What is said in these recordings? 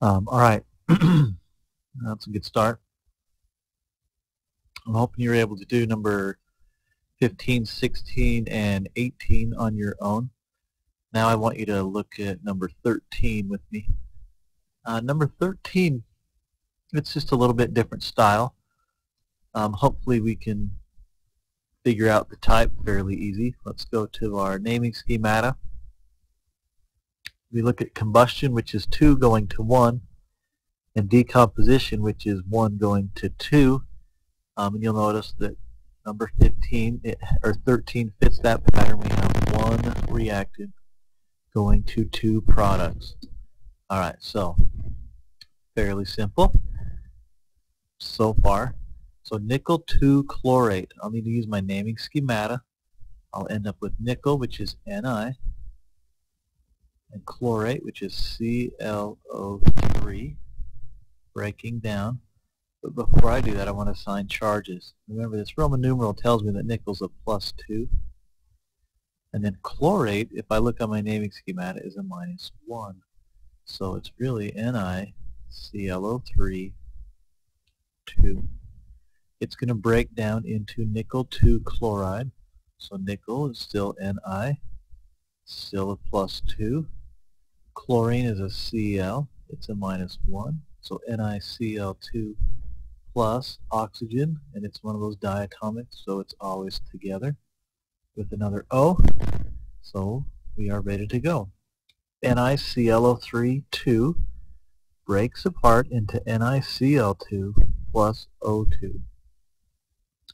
Um, all right, that's a good start. I'm hoping you're able to do number 15, 16, and 18 on your own. Now I want you to look at number 13 with me. Uh, number 13, it's just a little bit different style. Um, hopefully we can figure out the type fairly easy. Let's go to our naming schemata. We look at combustion, which is 2 going to 1, and decomposition, which is 1 going to 2. Um, and you'll notice that number 15 it, or 13 fits that pattern. We have one reactant going to two products. All right, so fairly simple so far. So nickel 2 chlorate. I'll need to use my naming schemata. I'll end up with nickel, which is Ni, and chlorate, which is ClO3, breaking down. But before I do that, I want to assign charges. Remember, this Roman numeral tells me that nickel's a plus 2. And then chlorate, if I look on my naming schemata, is a minus 1. So it's really NiClO3 2. It's going to break down into nickel 2 chloride. So nickel is still Ni, still a plus 2. Chlorine is a Cl, it's a minus 1. So NiCl2 plus oxygen, and it's one of those diatomics, so it's always together with another O. So we are ready to go. NiClO3 2 breaks apart into NiCl2 plus O2.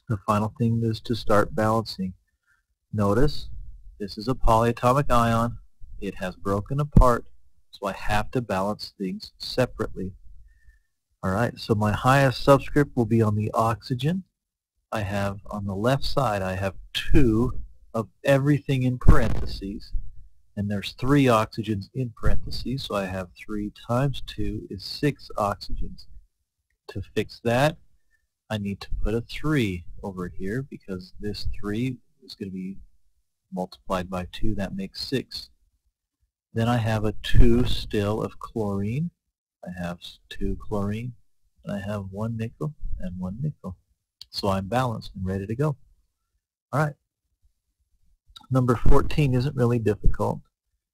The final thing is to start balancing. Notice this is a polyatomic ion. It has broken apart, so I have to balance things separately. Alright, so my highest subscript will be on the oxygen. I have on the left side, I have two of everything in parentheses. And there's three oxygens in parentheses, so I have 3 times 2 is 6 oxygens. To fix that, I need to put a 3 over here because this 3 is going to be multiplied by 2. That makes 6. Then I have a 2 still of chlorine. I have two chlorine, and I have one nickel and one nickel. So I'm balanced and ready to go. All right. Number 14 isn't really difficult.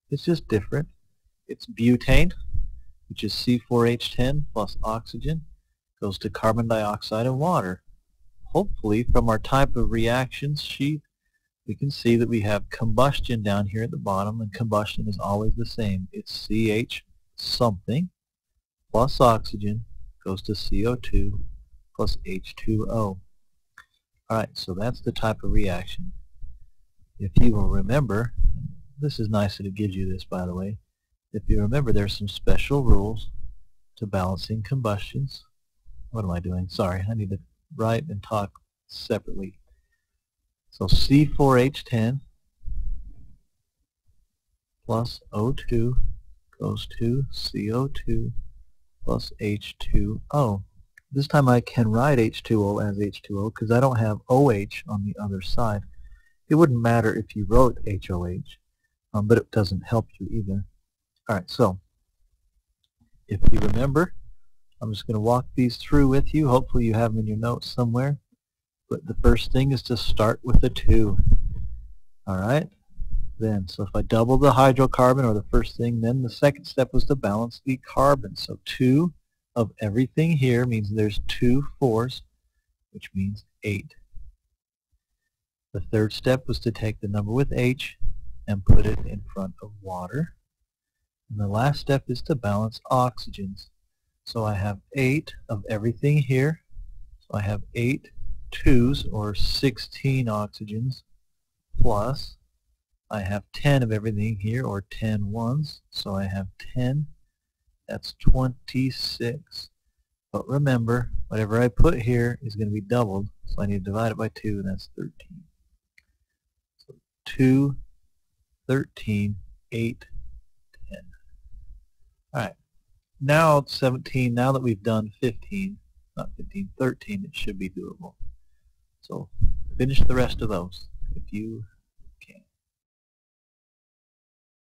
It's just different. It's butane, which is C4H10 plus oxygen, goes to carbon dioxide and water. Hopefully, from our type of reactions sheet, we can see that we have combustion down here at the bottom, and combustion is always the same. It's CH something plus oxygen goes to CO2 plus H2O. Alright, so that's the type of reaction. If you will remember, this is nice that it gives you this by the way, if you remember there's some special rules to balancing combustions. What am I doing? Sorry, I need to write and talk separately. So C4H10 plus O2 goes to CO2 plus H2O. This time I can write H2O as H2O because I don't have OH on the other side. It wouldn't matter if you wrote HOH, um, but it doesn't help you either. Alright, so if you remember, I'm just going to walk these through with you. Hopefully you have them in your notes somewhere. But the first thing is to start with a 2. Alright? then. So if I double the hydrocarbon or the first thing, then the second step was to balance the carbon. So 2 of everything here means there's 2 fours, which means 8. The third step was to take the number with H and put it in front of water. And the last step is to balance oxygens. So I have 8 of everything here. So I have 8 twos or 16 oxygens plus I have 10 of everything here, or 10 ones, so I have 10. That's 26. But remember, whatever I put here is going to be doubled, so I need to divide it by 2, and that's 13. So 2, 13, 8, 10. Alright, now 17, now that we've done 15, not 15, 13, it should be doable. So finish the rest of those. If you